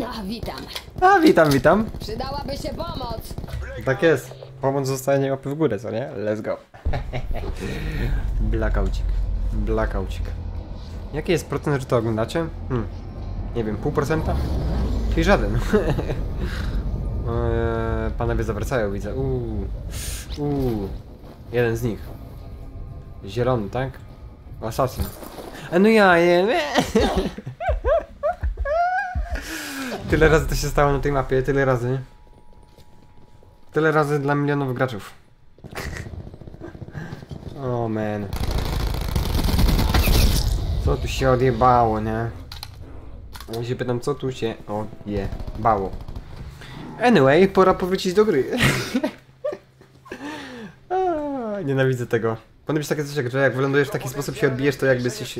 No, witam. A, witam, witam. Przydałaby się pomoc. Tak jest. Pomoc zostanie łapy w górę, co nie? Let's go. Blackoucik. Blackoucik. Jaki jest procent, że to oglądacie? Hmm. Nie wiem, pół procenta? Czyli żaden. eee, panowie zawracają, widzę. Uuu. Uuu. Jeden z nich. Zielony, tak? Assassin. A no ja, nie. Tyle razy to się stało na tej mapie, tyle razy. Tyle razy dla milionów graczów. Oh, man. Co tu się odjebało, nie? Ja się pytam, co tu się odjebało. Anyway, pora powrócić do gry. Nienawidzę tego. Powinno być takie coś, jak, że jak wylądujesz w taki sposób się odbijesz, to jakby jesteś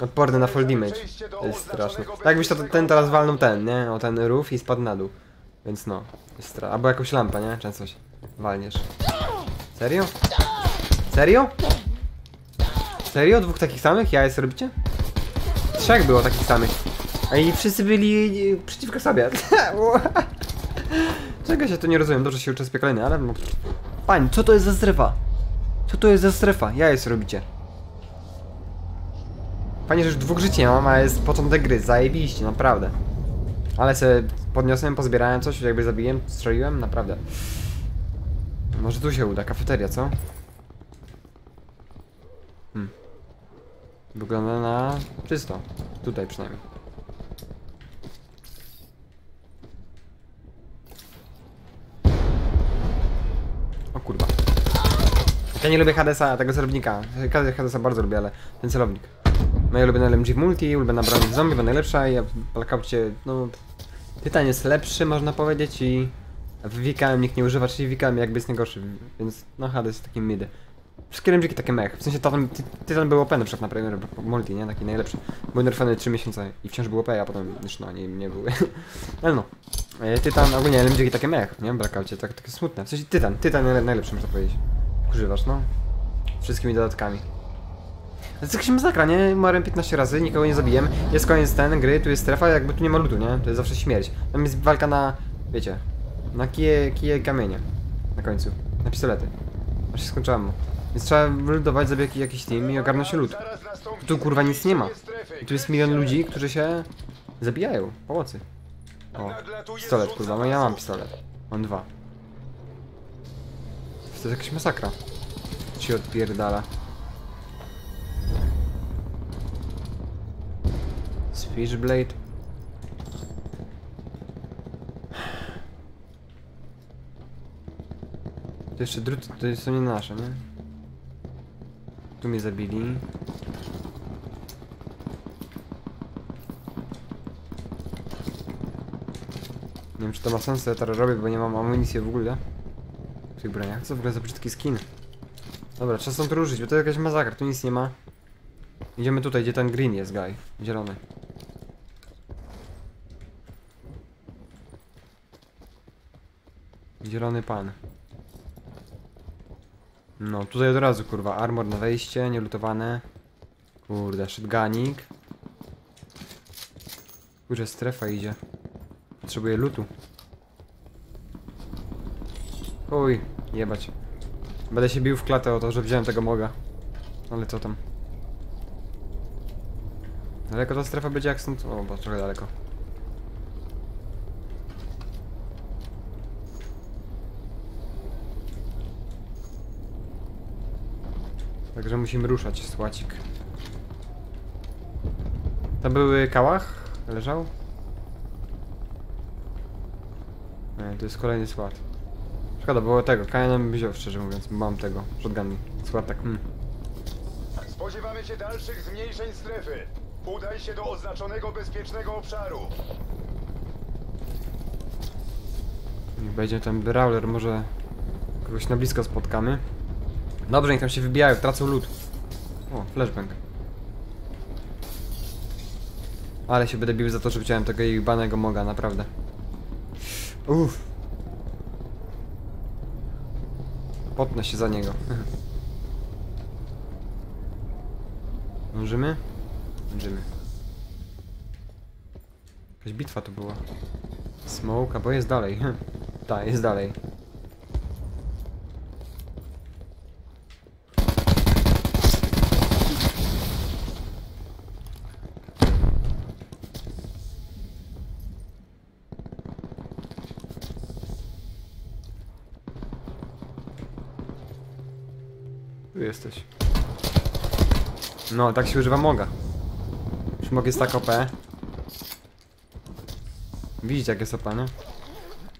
odporny na fall damage. To jest straszne. Tak jakbyś to, ten teraz walnął ten, nie? O ten roof i spadł na dół. Więc no, jest straszne. Albo jakąś lampę, nie? Często się walniesz. Serio? Serio? Serio? Dwóch takich samych? Ja jest robicie? Trzech było takich samych. A i wszyscy byli e, przeciwko sobie. Czego się tu nie rozumiem? Dobrze się uczę ale... Pań, co to jest za strefa? Co to jest za strefa? Ja jest robicie. Panie, że już dwóch życi nie mam, a jest początek gry. Zajebiście, naprawdę. Ale sobie podniosłem, pozbierałem coś, jakby zabiłem, strzeliłem, naprawdę. Może tu się uda, kafeteria, co? Hmm. Wygląda na czysto. Tutaj przynajmniej. Ja nie lubię Hadesa, tego celownika. Hadesa bardzo lubię, ale ten celownik. Moje ulubione LMG w multi, ulubiona broń zombie, bo najlepsza i ja w Blackoutie, no... Tytan jest lepszy, można powiedzieć i... W VKM nikt nie używa, czyli VKM jakby jest najgorszy, więc no Hades jest takim mid. Wszystkie LMG takie mech, w sensie Titan, Tytan był OP na przykład na premier multi, nie? Taki najlepszy. Był nerfowany 3 miesiące i wciąż był OP, a potem już no nie, nie były. Ale no. E, Tytan, ogólnie LMG takie mech, nie? Blackoutie, tak, takie smutne. W sensie Tytan, Tytan najle- najlepszy można powiedzieć. Używasz, no. Wszystkimi dodatkami. To jest jakaś masakra, nie? Umarłem 15 razy, nikogo nie zabiłem. Jest koniec ten gry, tu jest strefa, jakby tu nie ma ludu, nie? To jest zawsze śmierć. Tam jest walka na, wiecie, na kije, kije kamienie. Na końcu. Na pistolety. Aż się skończyłem. Więc trzeba wyludować, zabijać jakiś team i ogarnąć się lód. Tu kurwa nic nie ma. I tu jest milion ludzi, którzy się zabijają. Pomocy. O, pistolet kurwa, no ja mam pistolet. Mam dwa. To jest jakaś masakra. Ci odpierdala. Switchblade. To jeszcze drut, to to nie nasze, nie? Tu mnie zabili. Nie wiem czy to ma sens, ja teraz robię, bo nie mam amunicji w ogóle. Tych broniach. Co w ogóle za brzydki skin? Dobra, trzeba stąd ruszyć, bo to jakaś masakra, tu nic nie ma. Idziemy tutaj, gdzie ten green jest, guy. Zielony. Zielony pan. No, tutaj od razu, kurwa, armor na wejście, nielutowane. Kurde, shotgunik. Kurze, strefa idzie. Potrzebuję lutu. Uj, jebać. Będę się bił w klatę o to, że wziąłem tego moga. Ale co tam? Daleko ta strefa będzie jak stąd? O, bo trochę daleko. Także musimy ruszać, słacik. To były kałach? Leżał? Nie, to jest kolejny słat. Szkoda, było tego. Bym wziął, szczerze mówiąc. Mam tego. Shotgun. Słat tak. Hmm. Spodziewamy się dalszych zmniejszeń strefy. Udaj się do oznaczonego bezpiecznego obszaru. Niech będzie ten brawler, może kogoś na blisko spotkamy. Dobrze, niech tam się wybijają, tracą lód. O, flashbang. Ale się będę bił za to, że wziąłem tego jebanego moga, naprawdę. Uff. Potnę się za niego. Dążymy? Dążymy. Jakaś bitwa tu była. Smoke, bo jest dalej. Tak, jest dalej. Tu jesteś. No, tak się używa moga. Już mog jest tak OP. Widzicie jak jest OP, nie?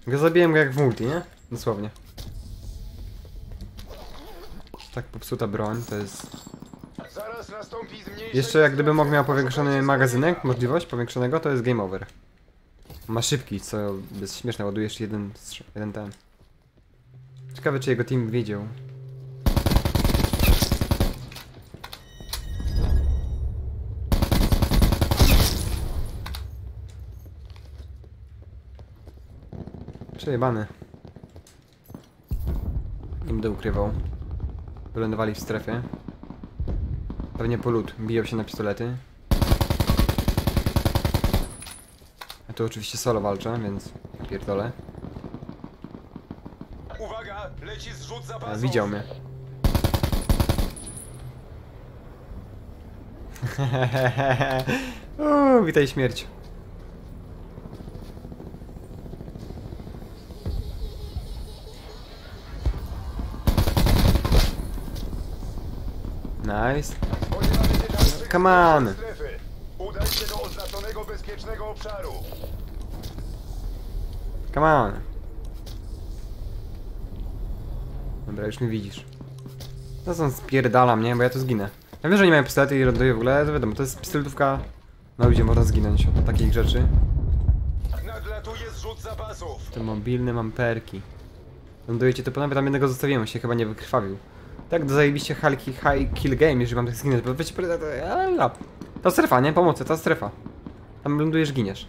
Go zabiłem go jak w multi, nie? Dosłownie. Tak popsuta broń, to jest... Jeszcze jak gdyby mógł miał powiększony magazynek, możliwość powiększonego, to jest game over. Ma szybki, co jest śmieszne, ładujesz jeden, jeden ten. Ciekawe czy jego team wiedział. Przejebany. Nie będę ukrywał. Wylądowali w strefie. Pewnie po lód. Biją się na pistolety. Ja tu oczywiście solo walczę, więc pierdolę. Uwaga, leci zrzut A, zapasów. widział mnie. Uuu, witaj śmierć. Nice. Come on. Udaj się do oznaczonego bezpiecznego obszaru. Come on. Dobra, już mnie widzisz. No co spierdala mnie, bo ja tu zginę. Ja wiem, że nie mają pistolety i ląduję w ogóle, to wiadomo, to jest pistoletówka, no gdzie można zginąć od takich rzeczy. Nadlatuje zrzut zapasów. Te mobilne mam perki. Lądujecie, to ponownie tam jednego zostawiłem, się chyba nie wykrwawił. Tak, zajebiście high, high kill game, jeżeli mam tak zginąć, bo wiecie, ta strefa, nie? Pomocy, ta strefa. Tam lądujesz, giniesz.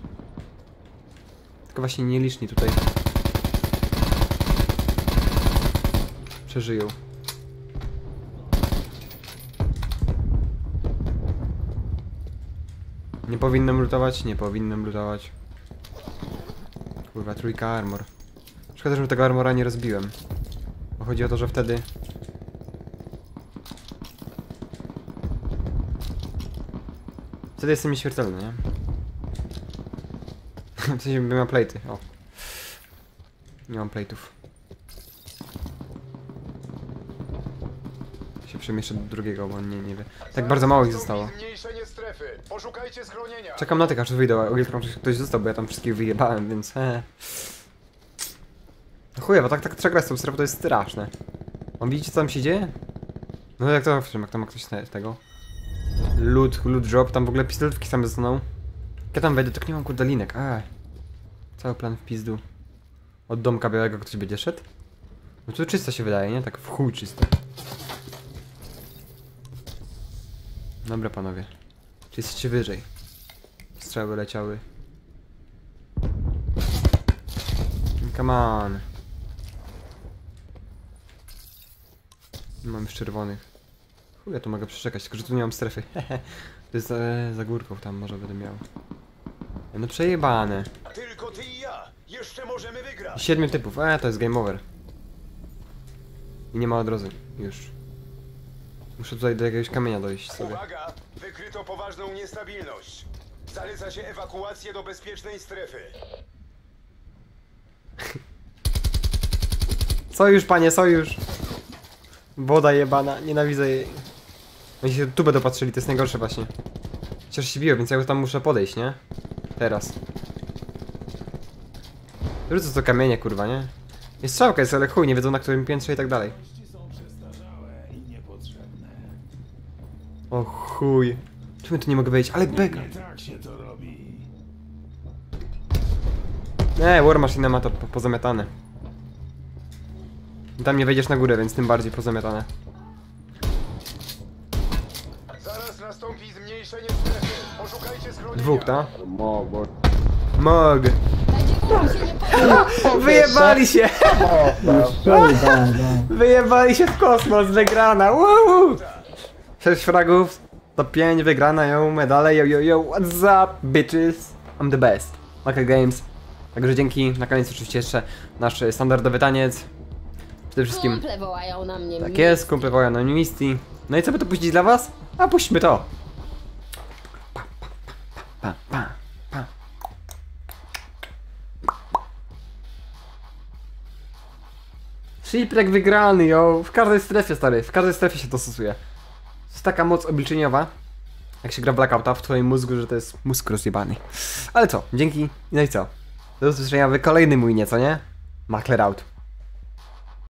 Tylko właśnie nieliczni tutaj. Przeżyją. Nie powinnam lutować? Nie powinnam lutować. Kurwa, trójka armor. Szkoda, że tego armora nie rozbiłem. Bo chodzi o to, że wtedy... Wtedy jestem nieśmiertelny, nie? w sensie bym miał plejty, o. Nie mam plejtów. Się przemieszczę do drugiego, bo nie, nie wie. Tak bardzo mało ich zostało. Zmniejszenie strefy. Poszukajcie schronienia. Czekam na tych, aż wyjdą, a ogólnie ktoś został, bo ja tam wszystkich wyjebałem, więc he. No chujowo, tak, tak przegrać z tą strefą to jest straszne. On widzicie co tam się dzieje? No jak to, jak tam ma ktoś te- tego? Loot, loot drop, tam w ogóle pistoletki same zostaną. Ja tam wejdę, to nie mam kurde linek, Ej. Cały plan w pizdu. Od domka białego ktoś będzie szedł? No tu czysto się wydaje, nie? Tak w chuj czysto. Dobra panowie. Czy jesteście wyżej? Strzały leciały. Come on. Mam już czerwonych. Chuj, ja tu mogę przeczekać, tylko że tu nie mam strefy. to jest e, za górką, tam może będę miał. No przejebane. Tylko ty i ja. Jeszcze możemy wygrać. Siedmiu typów, e, to jest game over. I nie ma od razu, już. Muszę tutaj do jakiegoś kamienia dojść sobie. Uwaga, wykryto poważną niestabilność. Zaleca się ewakuację do bezpiecznej strefy. Sojusz, panie, sojusz! Woda jebana, nienawidzę jej. Oni się tu będą patrzyli, to jest najgorsze właśnie. Chociaż się biło, więc ja tam muszę podejść, nie? Teraz. Rzucę to kamienie, kurwa, nie? Jest strzałka, jest, ale chuj, nie wiedzą na którym piętrze i tak dalej. O chuj. Czemu tu nie mogę wejść? Ale beka! Nie, War Machine ma to po. Tam nie wejdziesz na górę, więc tym bardziej pozamiatane. Zaraz nastąpi zmniejszenie strefy. Poszukajcie schronienia. Dwóch, ta? Mo, bo... Mog! Wyjebali się! Wyjebali się w kosmos, wygrana! Woo! 6 fragów, to 5, wygrana, yo, medale, yo, yo, yo, what's up, bitches? I'm the best. Maker Games. Także dzięki. Na koniec oczywiście jeszcze nasz standardowy taniec. Przede wszystkim Kumple wołają na mnie. tak jest, kumple wołają na mnie Misty. No i co by to puścić dla was? A puśćmy to. Pa, pa, pa. Shipwreck wygrany, yo. W każdej strefie, stary. W każdej strefie się to stosuje. To jest taka moc obliczeniowa, jak się gra Blackouta w twoim mózgu, że to jest mózg rozjebany. Ale co, dzięki. No i co? Do usłyszenia w kolejnym mój nieco, nie? Makler out.